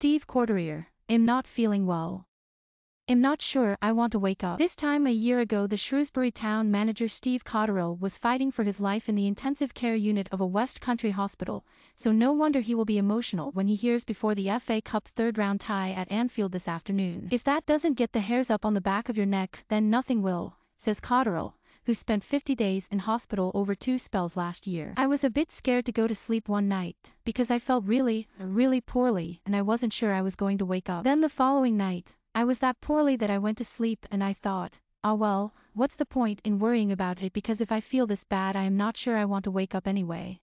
Steve Cordereer, am not feeling well. Am not sure I want to wake up. This time a year ago the Shrewsbury town manager Steve Cotterill was fighting for his life in the intensive care unit of a West Country hospital, so no wonder he will be emotional when he hears before the FA Cup third round tie at Anfield this afternoon. If that doesn't get the hairs up on the back of your neck, then nothing will, says Cotterill, who spent 50 days in hospital over two spells last year. I was a bit scared to go to sleep one night, because I felt really, really poorly and I wasn't sure I was going to wake up. Then the following night, I was that poorly that I went to sleep and I thought, ah well, what's the point in worrying about it because if I feel this bad I am not sure I want to wake up anyway.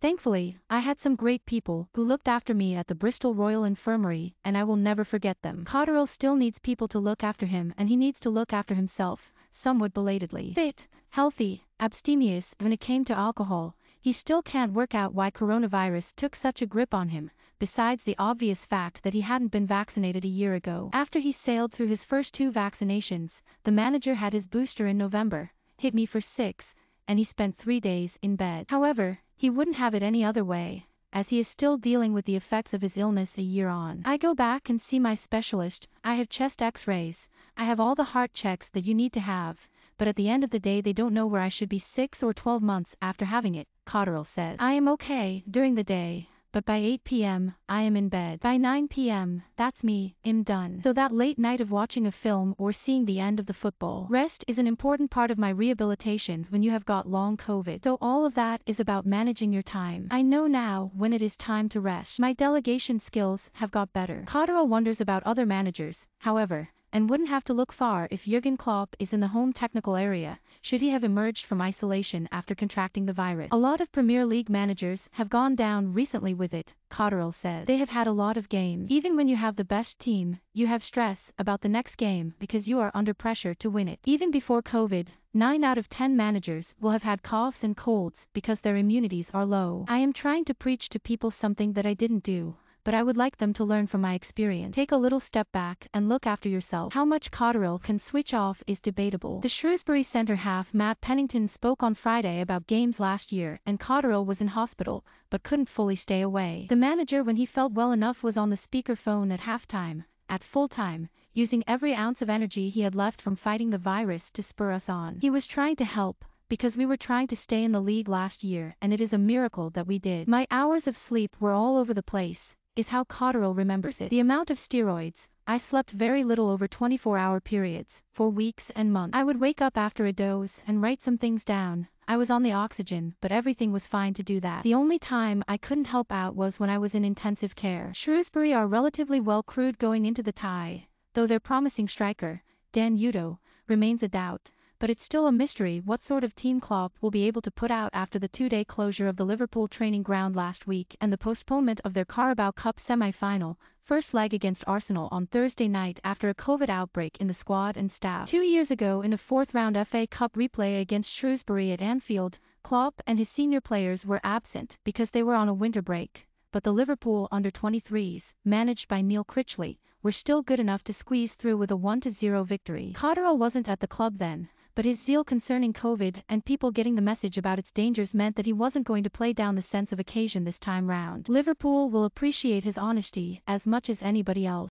Thankfully, I had some great people who looked after me at the Bristol Royal Infirmary, and I will never forget them. Cotterill still needs people to look after him and he needs to look after himself, somewhat belatedly. Fit, healthy, abstemious when it came to alcohol, he still can't work out why coronavirus took such a grip on him, besides the obvious fact that he hadn't been vaccinated a year ago. After he sailed through his first two vaccinations, the manager had his booster in November, hit me for six, and he spent three days in bed. However, he wouldn't have it any other way, as he is still dealing with the effects of his illness a year on. I go back and see my specialist, I have chest x-rays, I have all the heart checks that you need to have, but at the end of the day they don't know where I should be 6 or 12 months after having it, Cotterill said. I am okay during the day, but by 8 p.m., I am in bed. By 9 p.m., that's me, I'm done. So that late night of watching a film or seeing the end of the football. Rest is an important part of my rehabilitation when you have got long COVID. So all of that is about managing your time. I know now when it is time to rest. My delegation skills have got better. Cotterill wonders about other managers, however, and wouldn't have to look far if Jurgen Klopp is in the home technical area, should he have emerged from isolation after contracting the virus. A lot of Premier League managers have gone down recently with it, Cotterill said. They have had a lot of games. Even when you have the best team, you have stress about the next game because you are under pressure to win it. Even before COVID, 9 out of 10 managers will have had coughs and colds because their immunities are low. I am trying to preach to people something that I didn't do but I would like them to learn from my experience. Take a little step back and look after yourself. How much Cotterill can switch off is debatable. The Shrewsbury centre half Matt Pennington spoke on Friday about games last year and Cotterill was in hospital, but couldn't fully stay away. The manager when he felt well enough was on the speakerphone at halftime, at full time, using every ounce of energy he had left from fighting the virus to spur us on. He was trying to help, because we were trying to stay in the league last year and it is a miracle that we did. My hours of sleep were all over the place, is how Cotterill remembers it. The amount of steroids, I slept very little over 24 hour periods, for weeks and months. I would wake up after a doze and write some things down. I was on the oxygen, but everything was fine to do that. The only time I couldn't help out was when I was in intensive care. Shrewsbury are relatively well crewed going into the tie, though their promising striker, Dan Udoh, remains a doubt but it's still a mystery what sort of team Klopp will be able to put out after the two-day closure of the Liverpool training ground last week and the postponement of their Carabao Cup semi-final, first leg against Arsenal on Thursday night after a COVID outbreak in the squad and staff. Two years ago in a fourth-round FA Cup replay against Shrewsbury at Anfield, Klopp and his senior players were absent because they were on a winter break but the Liverpool under-23s, managed by Neil Critchley, were still good enough to squeeze through with a 1-0 victory. Cotterill wasn't at the club then, but his zeal concerning COVID and people getting the message about its dangers meant that he wasn't going to play down the sense of occasion this time round. Liverpool will appreciate his honesty as much as anybody else.